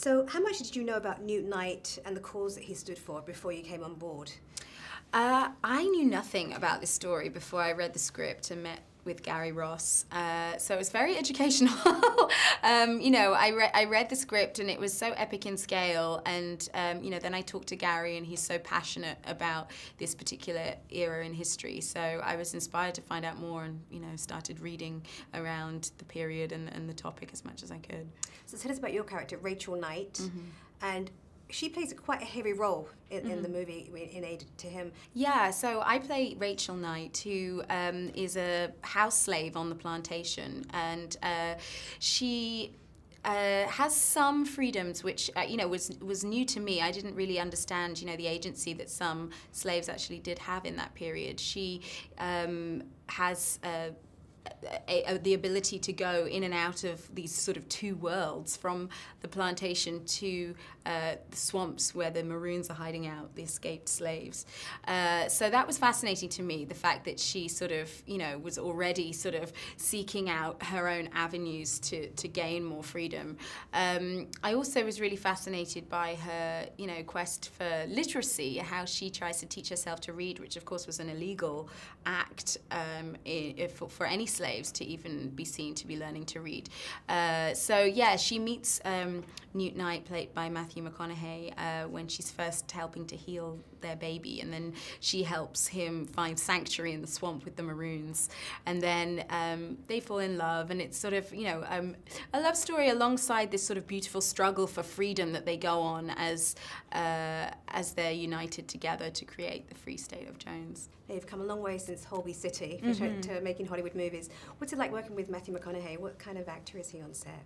So, how much did you know about Newt Knight and the cause that he stood for before you came on board? Uh, I knew nothing about this story before I read the script and met with Gary Ross. Uh, so it was very educational. um, you know, I, re I read the script and it was so epic in scale. And, um, you know, then I talked to Gary and he's so passionate about this particular era in history. So I was inspired to find out more and, you know, started reading around the period and, and the topic as much as I could. So tell us about your character, Rachel Knight. Mm -hmm. And she plays a quite a heavy role in, mm-hmm. in, the mm-hmm. movie in aid to him. Yeah, so I play Rachel Knight, who um, is a house slave on the plantation, and uh, she. Uh, has some freedoms which uh, you know was was new to me. I didn't really understand you know the agency that some slaves actually did have in that period. She um, has uh, a, a, the ability to go in and out of these sort of two worlds from the plantation to uh, the swamps where the Maroons are hiding out, the escaped slaves. Uh, so that was fascinating to me, the fact that she sort of, you know, was already sort of seeking out her own avenues to, to gain more freedom. Um, I also was really fascinated by her, you know, quest for literacy, how she tries to teach herself to read, which of course was an illegal act um, for any slaves to even be seen to be learning to read. Uh, so yeah, she meets um, Newt Knight, played by Matthew McConaughey, uh, when she's first helping to heal their baby, and then she helps him find sanctuary in the swamp with the Maroons, and then um, they fall in love, and it's sort of you know um, a love story alongside this sort of beautiful struggle for freedom that they go on as uh, as they're united together to create the Free State of Jones. They've come a long way since Holby City mm -hmm. to making Hollywood movies. What's it like working with Matthew McConaughey? What kind of actor is he on set?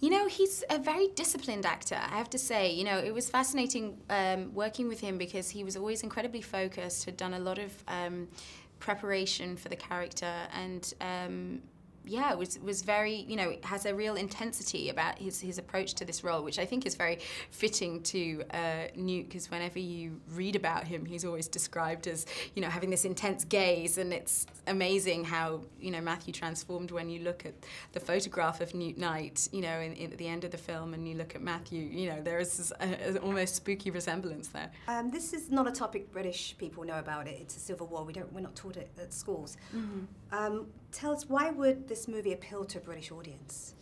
You know, he's a very disciplined actor, I have to say. You know, it was fascinating um, working with him because he was always incredibly focused, had done a lot of um, preparation for the character, and um, yeah, was was very you know has a real intensity about his his approach to this role, which I think is very fitting to uh, Newt because whenever you read about him, he's always described as you know having this intense gaze, and it's amazing how you know Matthew transformed when you look at the photograph of Newt Knight, you know, in, in, at the end of the film, and you look at Matthew, you know, there is an almost spooky resemblance there. Um, this is not a topic British people know about it. It's a civil war. We don't we're not taught it at schools. Mm -hmm. um, tell us why would this movie appeal to a British audience?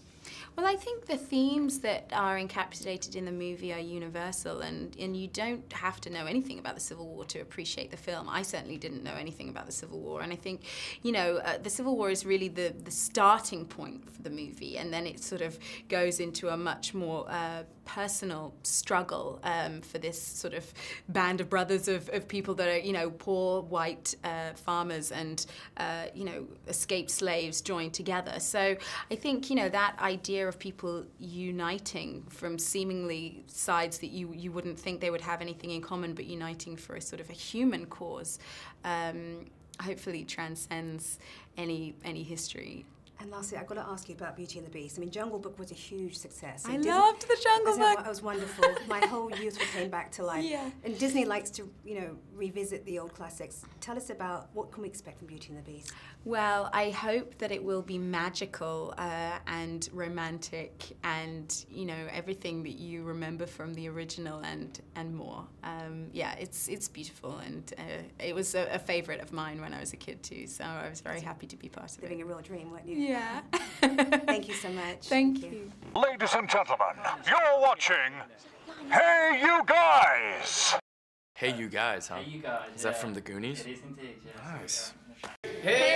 Well, I think the themes that are encapsulated in the movie are universal, and, and you don't have to know anything about the Civil War to appreciate the film. I certainly didn't know anything about the Civil War, and I think, you know, uh, the Civil War is really the, the starting point for the movie, and then it sort of goes into a much more uh, personal struggle um, for this sort of band of brothers of, of people that are, you know, poor white uh, farmers and, uh, you know, escaped slaves joined together. So I think, you know, that idea of people uniting from seemingly sides that you, you wouldn't think they would have anything in common, but uniting for a sort of a human cause, um, hopefully transcends any, any history. And lastly, I've got to ask you about Beauty and the Beast. I mean, Jungle Book was a huge success. I Disney, loved the Jungle Book. It was wonderful. My whole youth came back to life. Yeah. And Disney likes to, you know, revisit the old classics. Tell us about what can we expect from Beauty and the Beast? Well, I hope that it will be magical uh, and romantic and, you know, everything that you remember from the original and and more. Um, yeah, it's it's beautiful and uh, it was a, a favorite of mine when I was a kid too. So I was very happy to be part of Living it. Living a real dream, weren't you? Yeah. Thank you so much. Thank, Thank you. you. Ladies and gentlemen, you're watching Hey You Guys! Hey You Guys, huh? Hey You Guys. Is that from the Goonies? It is indeed, Nice. Hey!